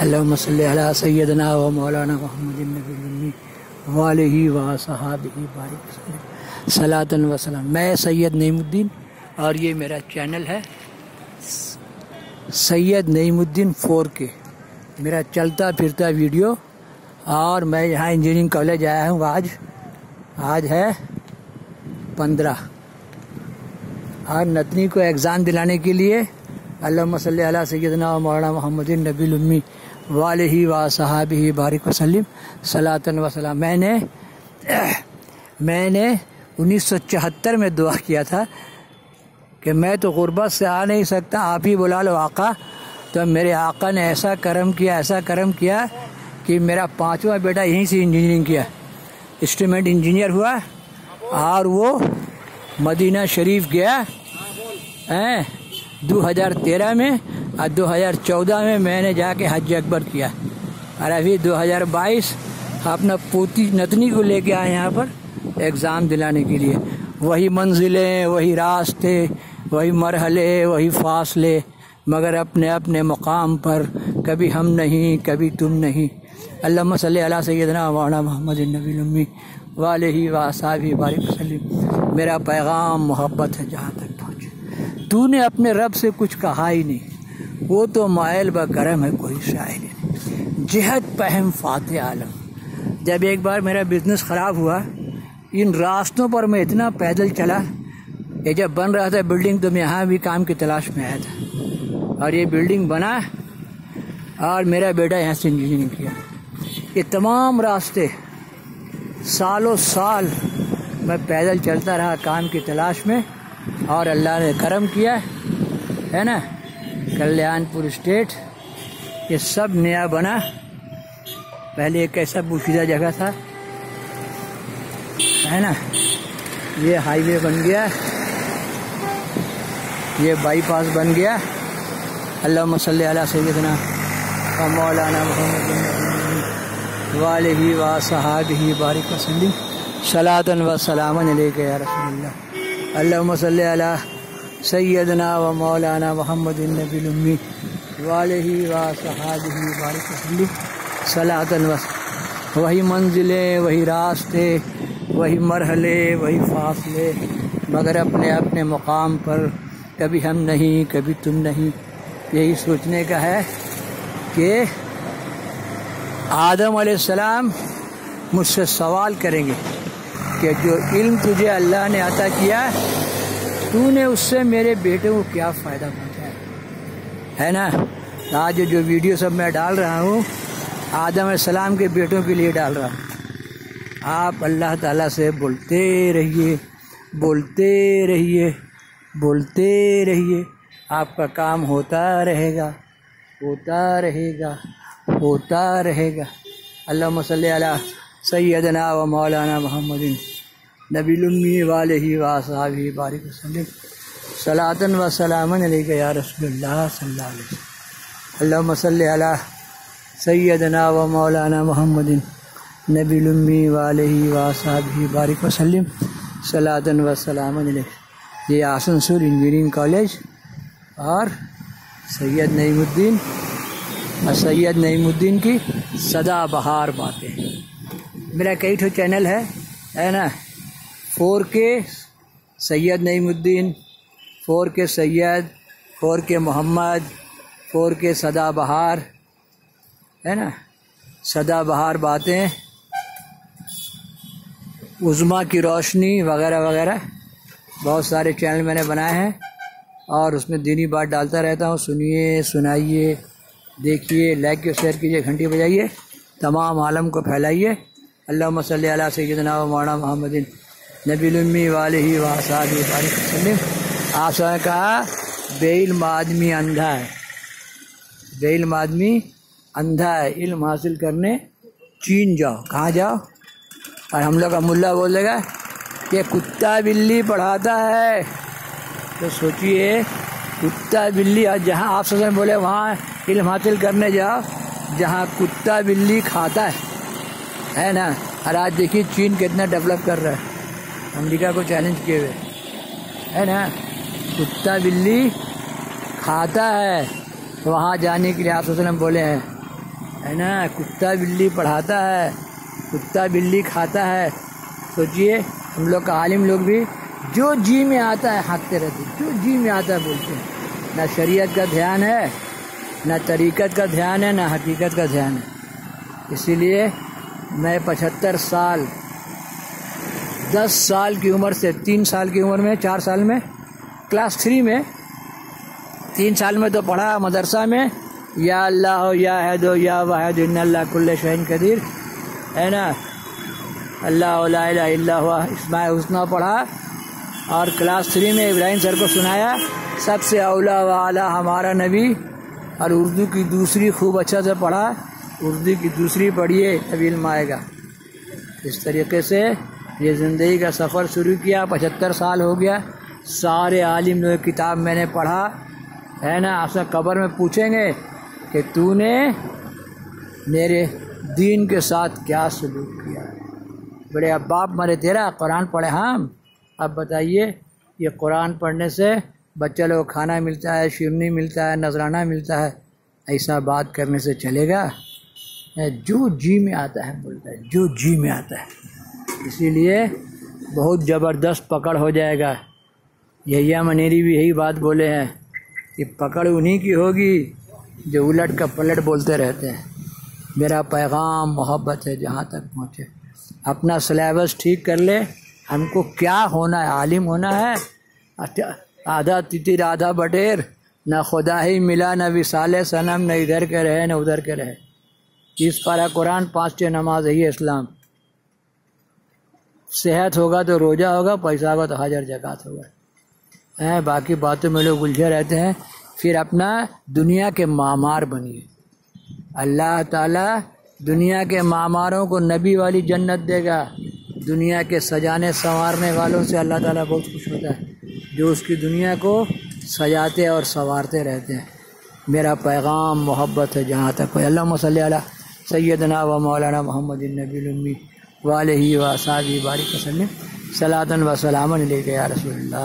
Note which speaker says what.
Speaker 1: अल्लाहुम्म सल्लि अला सैयदना व मैं सैयद नईमुद्दीन और ये मेरा चैनल है। सैयद नईमुद्दीन फोर के। मेरा चलता फिरता वीडियो और मैं यहाँ इंजीनियरिंग कॉलेज आया हूँ आज। आज है पंद्रह। और नतनी को एग्ज़ाम दिलाने के लिए अल्लाह अला सैदना मौलाना मोहम्मद नबी उम्मी वाले ही व सहाबी बारिक वसलम सलातन वसलाम मैंने मैंने 1974 में दुआ किया था कि मैं तो गुर्बत से आ नहीं सकता, आप ही बुला लो आका। तो मेरे आका ने ऐसा करम किया, ऐसा कर्म किया कि मेरा पांचवा बेटा यहीं से इंजीनियरिंग किया। इंस्ट्रूमेंट इंजीनियर हुआ और वो मदीना शरीफ गया। हैं? 2013 में और 2014 में मैंने जाके हज अकबर किया। और अभी 2022 अपना पोती नतनी को लेके आए यहाँ पर एग्ज़ाम दिलाने के लिए। वही मंजिलें, वही रास्ते, वही मरहले, वही फासले, मगर अपने अपने मकाम पर कभी हम नहीं, कभी तुम नहीं। अल्लाह सल अला सैदना वाना मोहम्मद नबी उम्मी। वाले ही बारिक वसलम मेरा पैगाम मोहब्बत है जहाँ तक पहुँचे। तूने अपने रब से कुछ कहा ही नहीं। वो तो मायल ब करम है, कोई शायर नहीं। जहद पहम फ़ात आलम। जब एक बार मेरा बिज़नेस ख़राब हुआ, इन रास्तों पर मैं इतना पैदल चला ये जब बन रहा था बिल्डिंग तो मैं यहाँ भी काम की तलाश में आया था। और ये बिल्डिंग बना, और मेरा बेटा यहाँ से इंजीनियरिंग किया। ये तमाम रास्ते सालों साल मैं पैदल चलता रहा काम की तलाश में और अल्लाह ने करम किया है ना? कल्याणपुर स्टेट, ये सब नया बना। पहले एक ऐसा पोशीदा जगह था, है ना? ये हाईवे बन गया, ये बाईपास बन गया। अल्लाह मसल सैदना मौलाना मोहम्मद। वाले ही व सहाब ही बारिक वसलम सलातन व सलामन रसोल्ला मसल सैदना व मौलाना मोहम्मद नबी उम्मी। वाले ही व सहाब ही बारिक वसलम सलातन व वही मंजिलें, वही रास्ते, वही मरहले, वही फासले, मगर अपने अपने मुकाम पर कभी हम नहीं, कभी तुम नहीं। यही सोचने का है कि आदम सलाम मुझसे सवाल करेंगे कि जो इल्म तुझे अल्लाह ने अता किया, तूने उससे मेरे बेटे को क्या फ़ायदा पहुँचाया? है ना? आज जो वीडियो सब मैं डाल रहा हूँ, आदम सलाम के बेटों के लिए डाल रहा हूँ। आप अल्लाह ताला से बोलते रहिए बोलते रहिए बोलते रहिए। आपका काम होता रहेगा होता रहेगा। होता रहेगा। अल्लाह मसल सैदना व मौलाना मोहम्मद नबीलुम्मी वाले ही वासाबी बारिक वसलम सलातन व सलामन या रसोल्ला अल्लाह मसल सैदना व मौलाना मोहम्मद नबीलुम्मी वाले ही वासाबी बारिक वसलम सलातन व सलामन ये आसनसोल इंजीनियरिंग कॉलेज और सैयद नईमुद्दीन और सैयद नईमुद्दीन की सदा बहार बातें। मेरा कई ठो चैनल है है ना? फोर के सैयद नईमुद्दीन, फोर के सैयद, फोर के मोहम्मद, फोर के सदा बहार है ना? सदा बहार बातें, उज़मा की रोशनी वगैरह वगैरह। बहुत सारे चैनल मैंने बनाए हैं और उसमें दीनी बात डालता रहता हूँ। सुनिए, सुनाइए देखिए लाइक और शेयर कीजिए, घंटी बजाइए। तमाम आलम को फैलाइए। अल्लाह मसल सैदना मौना मोहम्मद नबीलमी वाले ही वसलम आप कहा बेइल्म आदमी अंधा है। बेइल्म आदमी अंधा है। इल्म हासिल करने चीन जाओ। कहाँ जाओ? और हम लोग का मुल्ला बोलेगा कि कुत्ता बिल्ली पढ़ाता है। तो सोचिए कुत्ता बिल्ली और जहाँ आप सब बोले, वहाँ इल्म हासिल करने जाओ, जहाँ कुत्ता बिल्ली खाता है। है ना? और आज देखिए, चीन कितना डेवलप कर रहा है। अमेरिका को चैलेंज किए हुए। है ना? कुत्ता बिल्ली खाता है। वहाँ जाने के लिए आप वसलम बोले हैं। है ना? कुत्ता बिल्ली पढ़ाता है। कुत्ता बिल्ली खाता है। सोचिए, हम लोग का आलिम लोग भी जो जी में आता है, हाँकते रहते जो जी में आता है, बोलते हैं। ना शरीयत का ध्यान है, ना तरीक़त का ध्यान है, ना हकीकत का ध्यान है। इसीलिए मैं पचहत्तर साल, दस साल की उम्र से तीन साल की उम्र में, चार साल में, क्लास थ्री में, तीन साल में तो पढ़ा मदरसा में, या अल्लाह, या है दो या वाहिद कुल्ल शहन कदीर, है ना? अल्लाह इसमाय हुसना पढ़ा, और क्लास थ्री में इब्राहिम सर को सुनाया सबसे अवला वाला हमारा नबी। और उर्दू की दूसरी खूब अच्छा से पढ़ा। उर्दू की दूसरी पढ़िए, तभी इल्म आएगा। इस तरीके से ये ज़िंदगी का सफ़र शुरू किया। पचहत्तर साल हो गया। सारे आलिम लोग किताब मैंने पढ़ा। है ना? आपसे कब्र में पूछेंगे कि तूने मेरे दीन के साथ क्या सलूक किया? बड़े अब बाप मरे, तेरा कुरान पढ़े हम। अब बताइए, ये कुरान पढ़ने से बच्चे लोग खाना मिलता है शिवनी मिलता है, नजराना मिलता है, ऐसा बात करने से चलेगा। जो जी में आता है, बोलता है, जो जी में आता है। इसीलिए बहुत ज़बरदस्त पकड़ हो जाएगा। यहिया मनेरी भी यही बात बोले हैं कि पकड़ उन्हीं की होगी जो उलट का पलट बोलते रहते हैं। मेरा पैगाम मोहब्बत है, जहाँ तक पहुँचे। अपना सिलेबस ठीक कर ले, हमको क्या होना है, आलिम होना है आधा तितिर आधा बटेर, न खुदा ही मिला, न विसाल सनम, न इधर के रहे, न उधर के रहे। इस पारा कुरान पाँच नमाज़ है इस्लाम। सेहत होगा तो रोज़ा होगा, पैसा होगा तो हज़ार जक़ात होगा। हैं, बाकी बातों में लोग उलझे रहते हैं। फिर अपना दुनिया के मामार बनिए। अल्लाह ताला दुनिया के मामारों को नबी वाली जन्नत देगा। दुनिया के सजाने संवारने वालों से अल्लाह ताला बहुत खुश होता है। जो उसकी दुनिया को सजाते और संवारते रहते हैं। मेरा पैगाम मोहब्बत है जहाँ तक कोई अल्लाह सल सैदना व मौलाना मोहम्मद नबी वाल ही व सादी बारिक सलातन व सलामन ले गया रसोल्ला